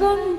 con